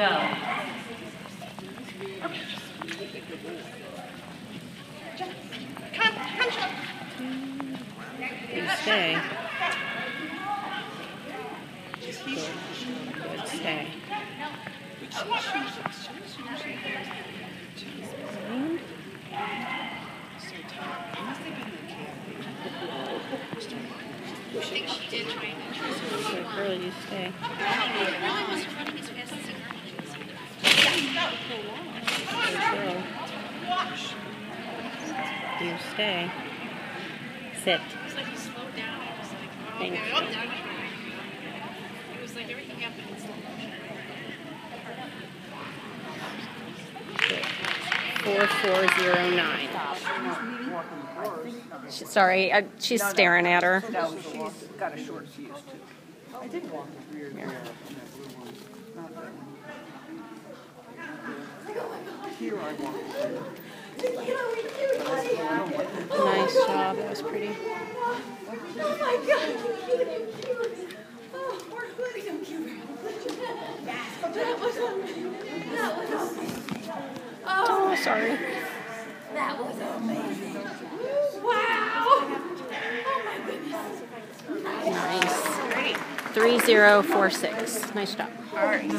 Go. You stay. Good. Good. Stay. Good girl. You stay. Do you stay. Sit. It was like he slowed down. It was like, oh, Thank okay, you. oh, now he's. It was like everything happened in slow motion. Four four zero nine. She- Sorry, I, she's staring at her. No, she's got a short fuse too. I did walk the rear there. Not that one. Here I walk. Nice job. That was pretty. Oh my god! Oh, poor William Cuber. That was amazing. That was amazing. Oh, sorry. That was amazing. Wow! Oh my goodness. Nice. Three zero four six. Nice job. All right.